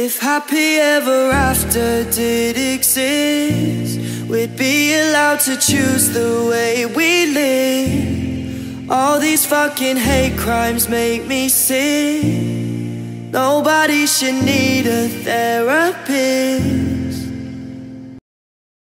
If happy ever after did exist, we'd be allowed to choose the way we live. All these fucking hate crimes make me sick. Nobody should need a therapist.